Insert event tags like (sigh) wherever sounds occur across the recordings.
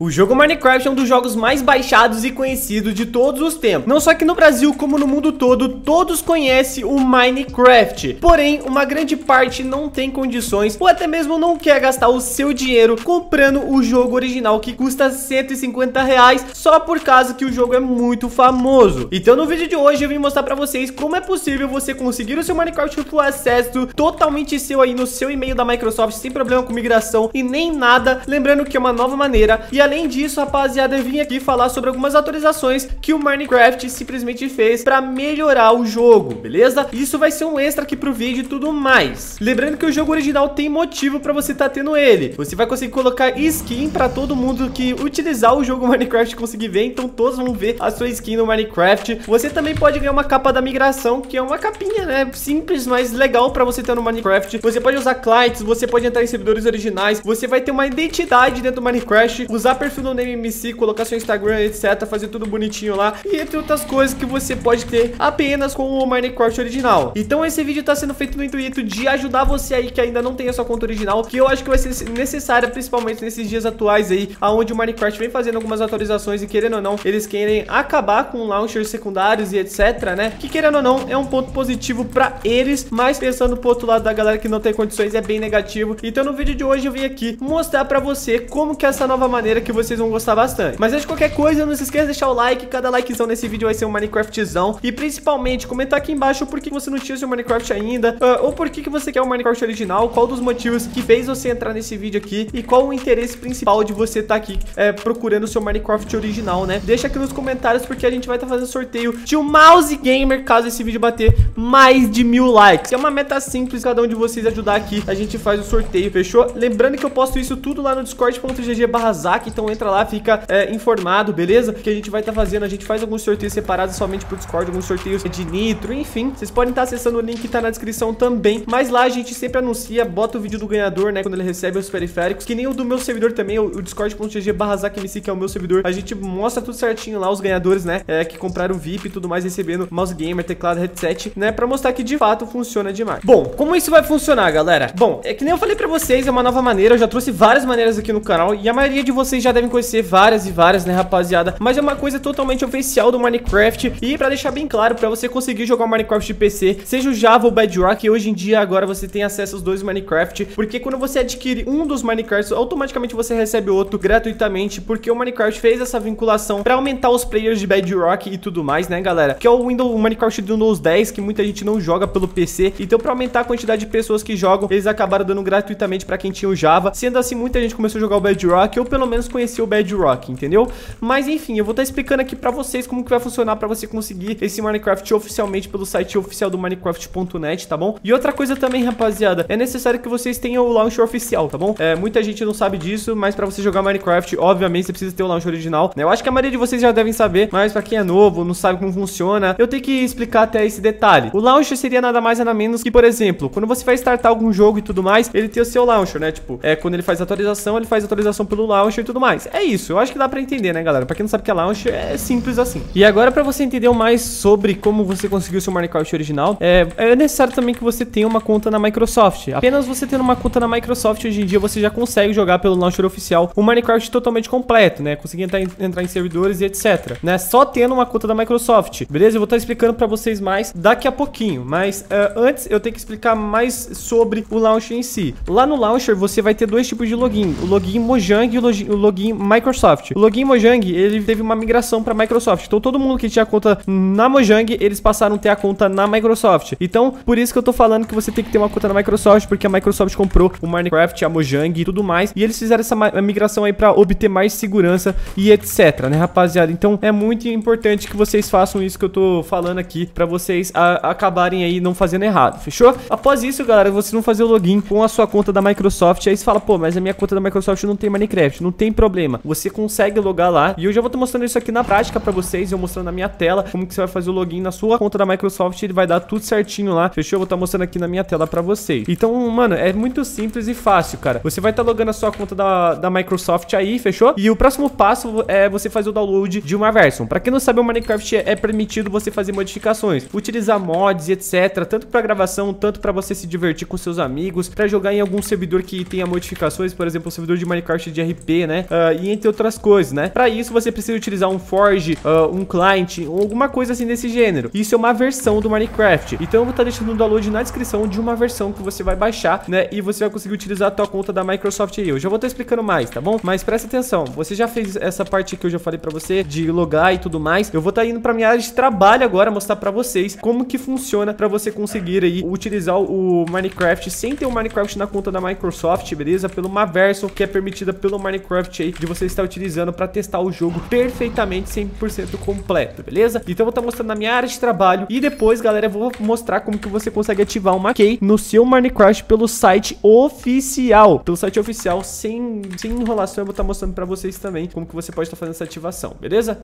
O jogo Minecraft é um dos jogos mais baixados e conhecidos de todos os tempos. Não só aqui no Brasil, como no mundo todo, todos conhecem o Minecraft. Porém, uma grande parte não tem condições ou até mesmo não quer gastar o seu dinheiro comprando o jogo original que custa 150 reais só por causa que o jogo é muito famoso. Então no vídeo de hoje eu vim mostrar pra vocês como é possível você conseguir o seu Minecraft Full Acesso totalmente seu aí no seu e-mail da Microsoft sem problema com migração e nem nada. Lembrando que é uma nova maneira e além disso, rapaziada, eu vim aqui falar sobre algumas atualizações que o Minecraft simplesmente fez para melhorar o jogo, beleza? Isso vai ser um extra aqui pro vídeo e tudo mais. Lembrando que o jogo original tem motivo para você estar tá tendo ele. Você vai conseguir colocar skin para todo mundo que utilizar o jogo (laughs) Minecraft conseguir ver, então todos vão ver a sua skin no Minecraft. Você também pode ganhar uma capa da migração, que é uma capinha, né, simples, mas legal para você ter no Minecraft. Você pode usar clients, você pode entrar em servidores originais, você vai ter uma identidade dentro do Minecraft, usar perfil no NameMC, colocar seu Instagram, etc, fazer tudo bonitinho lá, e entre outras coisas que você pode ter apenas com o Minecraft original. Então esse vídeo tá sendo feito no intuito de ajudar você aí que ainda não tem a sua conta original, que eu acho que vai ser necessária, principalmente nesses dias atuais aí, aonde o Minecraft vem fazendo algumas atualizações e querendo ou não, eles querem acabar com launchers secundários e etc, né? Que querendo ou não, é um ponto positivo pra eles, mas pensando pro outro lado da galera que não tem condições é bem negativo. Então no vídeo de hoje eu vim aqui mostrar pra você como que essa nova maneira que vocês vão gostar bastante. Mas antes de qualquer coisa, não se esqueça de deixar o like, cada likezão nesse vídeo vai ser um Minecraftzão. E principalmente, comentar aqui embaixo por que você não tinha seu Minecraft ainda, uh, ou por que, que você quer o Minecraft original, qual dos motivos que fez você entrar nesse vídeo aqui, e qual o interesse principal de você estar tá aqui é, procurando o seu Minecraft original, né? Deixa aqui nos comentários, porque a gente vai estar tá fazendo sorteio de um mouse gamer, caso esse vídeo bater mais de mil likes. É uma meta simples, cada um de vocês ajudar aqui, a gente faz o sorteio, fechou? Lembrando que eu posto isso tudo lá no discord.gg barra então entra lá, fica é, informado, beleza? Que a gente vai estar tá fazendo, a gente faz alguns sorteios separados somente pro Discord, alguns sorteios de nitro, enfim. Vocês podem estar tá acessando o link que tá na descrição também, mas lá a gente sempre anuncia, bota o vídeo do ganhador, né, quando ele recebe os periféricos, que nem o do meu servidor também, o, discord.gg barra que é o meu servidor, a gente mostra tudo certinho lá, os ganhadores, né, é, que compraram VIP e tudo mais, recebendo mouse gamer, teclado, headset, né, pra mostrar que de fato funciona demais. Bom, como isso vai funcionar, galera? Bom, é que nem eu falei pra vocês, é uma nova maneira, eu já trouxe várias maneiras aqui no canal, e a maioria de vocês já devem conhecer várias e várias, né, rapaziada? Mas é uma coisa totalmente oficial do Minecraft. E pra deixar bem claro, pra você conseguir jogar o Minecraft de PC, seja o Java ou o Bedrock, hoje em dia agora você tem acesso aos dois Minecraft. Porque quando você adquire um dos Minecrafts, automaticamente você recebe outro gratuitamente. Porque o Minecraft fez essa vinculação pra aumentar os players de Bedrock e tudo mais, né, galera? Que é o Windows, o Minecraft do Windows 10, que muita gente não joga pelo PC. Então, pra aumentar a quantidade de pessoas que jogam, eles acabaram dando gratuitamente pra quem tinha o Java. Sendo assim, muita gente começou a jogar o Bedrock, ou pelo menos conhecia o Bedrock, entendeu? Mas enfim, eu vou estar explicando aqui pra vocês como que vai funcionar pra você conseguir esse Minecraft oficialmente pelo site oficial do Minecraft.net, tá bom? E outra coisa também, rapaziada, é necessário que vocês tenham o launcher oficial, tá bom? É, muita gente não sabe disso, mas pra você jogar Minecraft, obviamente, você precisa ter o launcher original, né? Eu acho que a maioria de vocês já devem saber, mas pra quem é novo, não sabe como funciona, eu tenho que explicar até esse detalhe. O launcher seria nada mais nada menos que, por exemplo, quando você vai startar algum jogo e tudo mais, ele tem o seu launcher, né? Tipo, é quando ele faz atualização, ele faz atualização pelo launcher e tudo mais. É isso, eu acho que dá pra entender, né, galera? Pra quem não sabe o que é launcher, é simples assim. E agora, pra você entender mais sobre como você conseguiu seu Minecraft original, é, é necessário também que você tenha uma conta na Microsoft. Apenas você tendo uma conta na Microsoft, hoje em dia, você já consegue jogar pelo launcher oficial o Minecraft totalmente completo, né? Conseguir entrar em, entrar em servidores e etc. Né? Só tendo uma conta da Microsoft. Beleza? Eu vou estar explicando pra vocês mais daqui a pouquinho. Mas uh, antes, eu tenho que explicar mais sobre o launcher em si. Lá no launcher, você vai ter dois tipos de login. O login Mojang e o login, login Microsoft. O login Mojang, ele teve uma migração para Microsoft. Então todo mundo que tinha conta na Mojang, eles passaram a ter a conta na Microsoft. Então, por isso que eu tô falando que você tem que ter uma conta na Microsoft, porque a Microsoft comprou o Minecraft, a Mojang e tudo mais, e eles fizeram essa migração aí para obter mais segurança e etc, né, rapaziada? Então, é muito importante que vocês façam isso que eu tô falando aqui para vocês acabarem aí não fazendo errado, fechou? Após isso, galera, você não fazer o login com a sua conta da Microsoft, aí você fala, pô, mas a minha conta da Microsoft não tem Minecraft, não tem problema. Você consegue logar lá e eu já vou estar mostrando isso aqui na prática para vocês, eu mostrando na minha tela como que você vai fazer o login na sua conta da Microsoft, ele vai dar tudo certinho lá, fechou? Eu vou estar mostrando aqui na minha tela para vocês. Então, mano, é muito simples e fácil, cara. Você vai estar logando a sua conta da, da Microsoft aí, fechou? E o próximo passo é você fazer o download de uma version. Para quem não sabe, o Minecraft é permitido você fazer modificações, utilizar mods, etc, tanto para gravação, tanto para você se divertir com seus amigos, para jogar em algum servidor que tenha modificações, por exemplo, o servidor de Minecraft de RP, né? Uh, e entre outras coisas, né? Para isso você precisa utilizar um Forge, uh, um client, alguma coisa assim desse gênero. Isso é uma versão do Minecraft. Então eu vou estar tá deixando o download na descrição de uma versão que você vai baixar, né? E você vai conseguir utilizar a tua conta da Microsoft aí. Eu já vou estar tá explicando mais, tá bom? Mas presta atenção, você já fez essa parte que eu já falei para você de logar e tudo mais. Eu vou estar tá indo para minha área de trabalho agora mostrar para vocês como que funciona para você conseguir aí utilizar o Minecraft sem ter o Minecraft na conta da Microsoft, beleza? Pelo uma versão que é permitida pelo Minecraft aí de você estar utilizando para testar o jogo perfeitamente 100% completo, beleza? Então eu vou estar mostrando na minha área de trabalho e depois, galera, eu vou mostrar como que você consegue ativar uma key no seu Minecraft pelo site oficial, pelo site oficial sem, sem enrolação, eu vou estar mostrando para vocês também como que você pode estar fazendo essa ativação, beleza?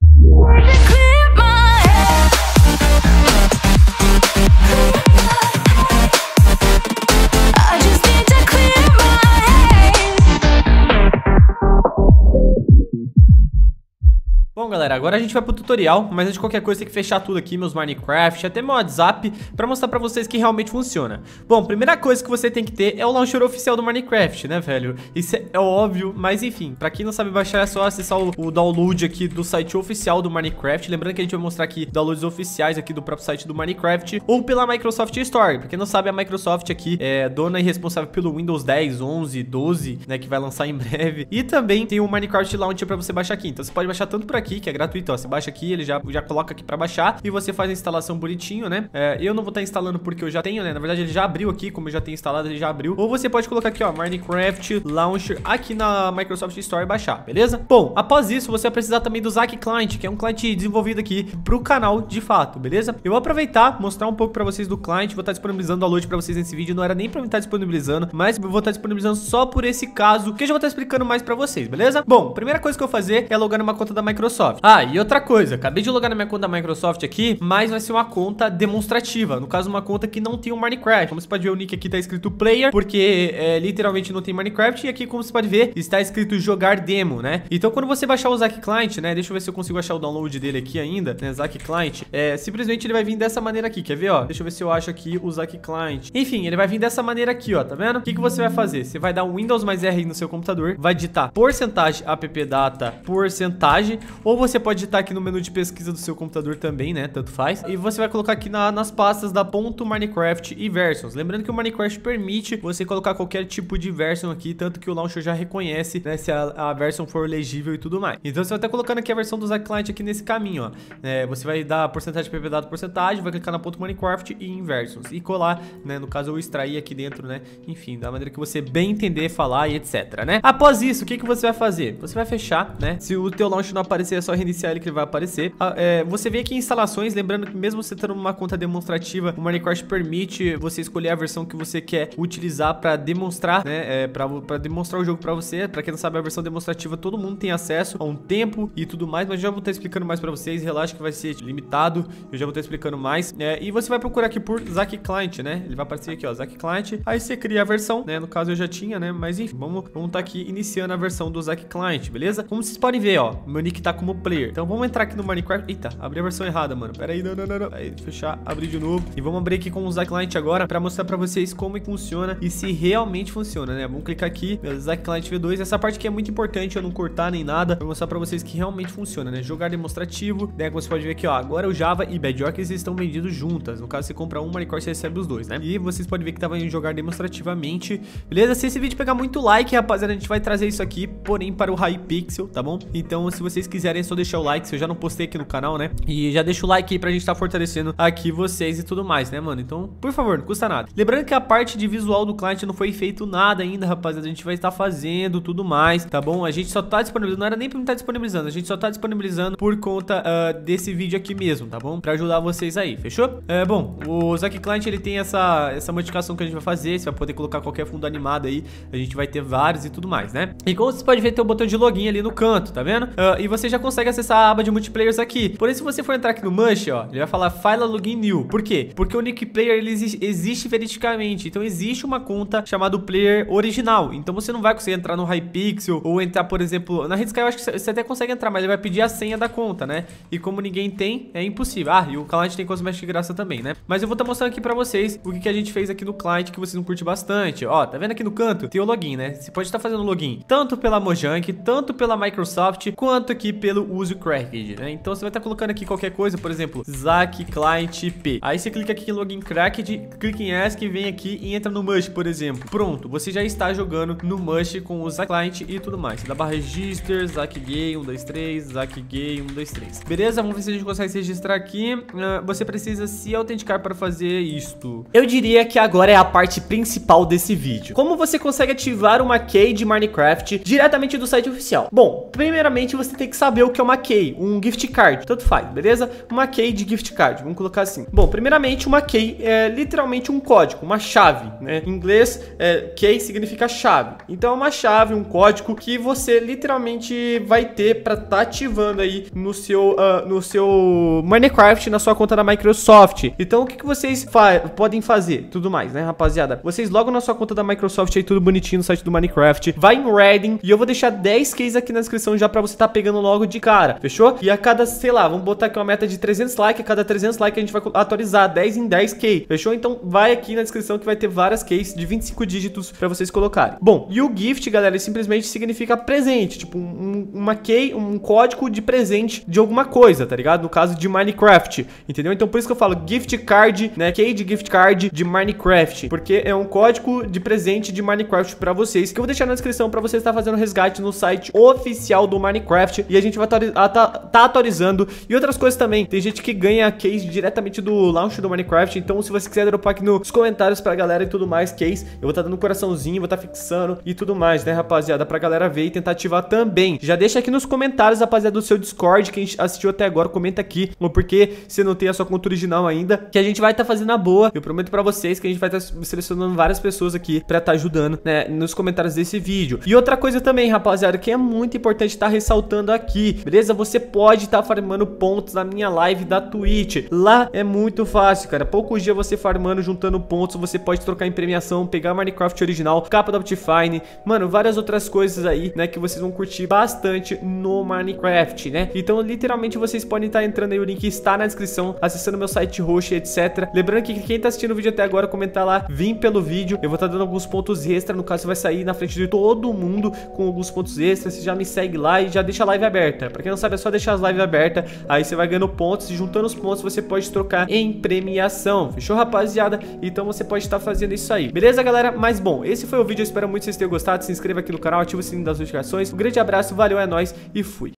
Bom, galera, agora a gente vai pro tutorial, mas antes de qualquer coisa tem que fechar tudo aqui, meus Minecraft, até meu WhatsApp, pra mostrar pra vocês que realmente funciona. Bom, primeira coisa que você tem que ter é o launcher oficial do Minecraft, né, velho? Isso é óbvio, mas enfim, pra quem não sabe baixar é só acessar o, o download aqui do site oficial do Minecraft, lembrando que a gente vai mostrar aqui downloads oficiais aqui do próprio site do Minecraft, ou pela Microsoft Store, pra quem não sabe, a Microsoft aqui é dona e responsável pelo Windows 10, 11, 12, né, que vai lançar em breve, e também tem o Minecraft Launcher pra você baixar aqui, então você pode baixar tanto por aqui aqui, que é gratuito, ó. Você baixa aqui, ele já, já coloca aqui pra baixar e você faz a instalação bonitinho, né? É, eu não vou estar tá instalando porque eu já tenho, né? Na verdade, ele já abriu aqui, como eu já tenho instalado, ele já abriu. Ou você pode colocar aqui, ó, Minecraft Launcher aqui na Microsoft Store e baixar, beleza? Bom, após isso, você vai precisar também do Zack Client, que é um client desenvolvido aqui pro canal de fato, beleza? Eu vou aproveitar, mostrar um pouco pra vocês do client, vou estar tá disponibilizando o download pra vocês nesse vídeo, não era nem pra mim estar tá disponibilizando, mas eu vou estar disponibilizando só por esse caso, que eu já vou estar explicando mais pra vocês, beleza? Bom, primeira coisa que eu vou fazer é logar numa conta da Microsoft. Ah, e outra coisa, acabei de logar na minha conta da Microsoft aqui, mas vai ser uma conta demonstrativa. No caso, uma conta que não tem o um Minecraft. Como você pode ver, o nick aqui tá escrito player, porque é, literalmente não tem Minecraft. E aqui, como você pode ver, está escrito jogar demo, né? Então, quando você baixar o Zack Client, né? Deixa eu ver se eu consigo achar o download dele aqui ainda, né? Zack Client. É, simplesmente ele vai vir dessa maneira aqui, quer ver, ó? Deixa eu ver se eu acho aqui o Zack Client. Enfim, ele vai vir dessa maneira aqui, ó, tá vendo? O que, que você vai fazer? Você vai dar um Windows mais R no seu computador, vai digitar porcentagem appdata porcentagem, ou você pode digitar aqui no menu de pesquisa do seu computador também, né? Tanto faz. E você vai colocar aqui na, nas pastas da ponto .minecraft e versions. Lembrando que o Minecraft permite você colocar qualquer tipo de version aqui, tanto que o launcher já reconhece, né? Se a, a version for legível e tudo mais. Então você vai estar colocando aqui a versão do Client aqui nesse caminho, ó. É, você vai dar porcentagem pp dado porcentagem, vai clicar na ponto .minecraft e em versions. E colar, né? No caso eu extrair aqui dentro, né? Enfim, da maneira que você bem entender, falar e etc, né? Após isso, o que, que você vai fazer? Você vai fechar, né? Se o teu launcher não aparecer, só reiniciar ele que ele vai aparecer. Ah, é, você vê aqui em instalações, lembrando que mesmo você tendo uma conta demonstrativa, o Minecraft permite você escolher a versão que você quer utilizar para demonstrar, né, é, para demonstrar o jogo para você. Para quem não sabe, a versão demonstrativa todo mundo tem acesso a um tempo e tudo mais, mas já vou estar explicando mais para vocês. Relaxa que vai ser limitado, eu já vou estar explicando mais. É, e você vai procurar aqui por Zack Client, né? Ele vai aparecer aqui, ó, Zack Client. Aí você cria a versão, né? No caso eu já tinha, né? Mas enfim, vamos vamos estar tá aqui iniciando a versão do Zack Client, beleza? Como vocês podem ver, ó, meu nick tá como player. Então vamos entrar aqui no Minecraft. Eita, abri a versão errada, mano. Pera aí, não, não, não, não. Aí, fechar, abrir de novo. E vamos abrir aqui com o Zack Client agora pra mostrar pra vocês como funciona e se realmente funciona, né? Vamos clicar aqui, Zack Client V2. Essa parte aqui é muito importante eu não cortar nem nada, pra mostrar pra vocês que realmente funciona, né? Jogar demonstrativo, né? Como você pode ver aqui, ó, agora o Java e Bedrock eles estão vendidos juntas. No caso, você compra um Minecraft, você recebe os dois, né? E vocês podem ver que tava em jogar demonstrativamente. Beleza? Se esse vídeo pegar muito like, rapaziada, a gente vai trazer isso aqui, porém para o Hypixel, tá bom? Então, se vocês quiserem, é só deixar o like, se eu já não postei aqui no canal, né? E já deixa o like aí pra gente estar tá fortalecendo aqui vocês e tudo mais, né, mano? Então, por favor, não custa nada. Lembrando que a parte de visual do cliente não foi feito nada ainda, rapaziada. A gente vai estar fazendo tudo mais, tá bom? A gente só tá disponibilizando, não era nem pra estar tá disponibilizando, a gente só tá disponibilizando por conta uh, desse vídeo aqui mesmo, tá bom? Pra ajudar vocês aí, fechou? É, bom, o Zack Client, ele tem essa, essa modificação que a gente vai fazer, você vai poder colocar qualquer fundo animado aí, a gente vai ter vários e tudo mais, né? E como vocês podem ver, tem o um botão de login ali no canto, tá vendo? Uh, e você já consegue acessar a aba de multiplayers aqui. Porém, se você for entrar aqui no Mush, ó, ele vai falar File Login New. Por quê? Porque o nick player ele existe verificamente. Então existe uma conta chamada player original. Então você não vai conseguir entrar no Hypixel ou entrar, por exemplo, na Redsky eu acho que você até consegue entrar, mas ele vai pedir a senha da conta, né? E como ninguém tem, é impossível. Ah, e o client tem cosméticos de graça também, né? Mas eu vou estar tá mostrando aqui pra vocês o que, que a gente fez aqui no client que vocês não curtem bastante. Ó, tá vendo aqui no canto? Tem o login, né? Você pode estar fazendo login tanto pela Mojang, tanto pela Microsoft, quanto aqui pelo Use Cracked, né? Então você vai estar tá colocando aqui qualquer coisa, por exemplo, Zack Client IP. Aí você clica aqui em Login Cracked, clica em Ask, vem aqui e entra no Mush, por exemplo. Pronto, você já está jogando no Mush com o Zack Client e tudo mais. Você dá barra register, Zack Gay, 1, 2, 3, Zack Gay, 1, 2, 3. Beleza? Vamos ver se a gente consegue se registrar aqui. Uh, você precisa se autenticar para fazer isto. Eu diria que agora é a parte principal desse vídeo. Como você consegue ativar uma key de Minecraft diretamente do site oficial? Bom, primeiramente você tem que saber o que é uma key, um gift card, tanto faz, beleza? Uma key de gift card, vamos colocar assim. Bom, primeiramente uma key é literalmente um código, uma chave, né? Em inglês, é, key significa chave. Então é uma chave, um código que você literalmente vai ter para estar tá ativando aí no seu, uh, no seu Minecraft, na sua conta da Microsoft. Então o que, que vocês fa podem fazer? Tudo mais, né, rapaziada? Vocês logam na sua conta da Microsoft aí, tudo bonitinho no site do Minecraft. Vai em Redding e eu vou deixar 10 keys aqui na descrição já para você estar tá pegando logo de cara, fechou? E a cada, sei lá, vamos botar aqui uma meta de 300 likes, a cada 300 likes a gente vai atualizar 10 em 10k, fechou? Então vai aqui na descrição que vai ter várias keys de 25 dígitos para vocês colocarem. Bom, e o gift, galera, simplesmente significa presente, tipo um, uma key, um código de presente de alguma coisa, tá ligado? No caso de Minecraft, entendeu? Então por isso que eu falo gift card, né? Key de gift card de Minecraft, porque é um código de presente de Minecraft para vocês, que eu vou deixar na descrição para você estar fazendo resgate no site oficial do Minecraft e a gente vai estar tá, tá atualizando e outras coisas também. Tem gente que ganha case diretamente do launch do Minecraft, então se você quiser dropar aqui nos comentários pra galera e tudo mais, case, eu vou estar tá dando um coraçãozinho, vou estar tá fixando e tudo mais, né, rapaziada, pra galera ver e tentar ativar também. Já deixa aqui nos comentários, rapaziada, do seu Discord, quem assistiu até agora, comenta aqui, ou porque você não tem a sua conta original ainda, que a gente vai estar tá fazendo a boa. Eu prometo pra vocês que a gente vai estar tá selecionando várias pessoas aqui pra estar ajudando, né, nos comentários desse vídeo. E outra coisa também, rapaziada, que é muito importante estar ressaltando aqui, beleza? Você pode estar tá farmando pontos na minha live da Twitch. Lá é muito fácil, cara. Poucos dias você farmando, juntando pontos, você pode trocar em premiação, pegar Minecraft original, capa da Optifine, mano, várias outras coisas aí, né, que vocês vão curtir bastante no Minecraft, né? Então, literalmente, vocês podem estar entrando aí, o link está na descrição, acessando meu site roxo, etc. Lembrando que quem tá assistindo o vídeo até agora, comentar lá, vim pelo vídeo, eu vou estar dando alguns pontos extra, no caso, vai sair na frente de todo mundo com alguns pontos extras, você já me segue lá e já deixa a live aberta. Pra quem não sabe, é só deixar as lives abertas, aí você vai ganhando pontos e juntando os pontos você pode trocar em premiação. Fechou, rapaziada? Então você pode estar fazendo isso aí. Beleza, galera? Mas bom, esse foi o vídeo. Eu espero muito que vocês tenham gostado. Se inscreva aqui no canal, ativa o sininho das notificações. Um grande abraço, valeu, é nóis e fui.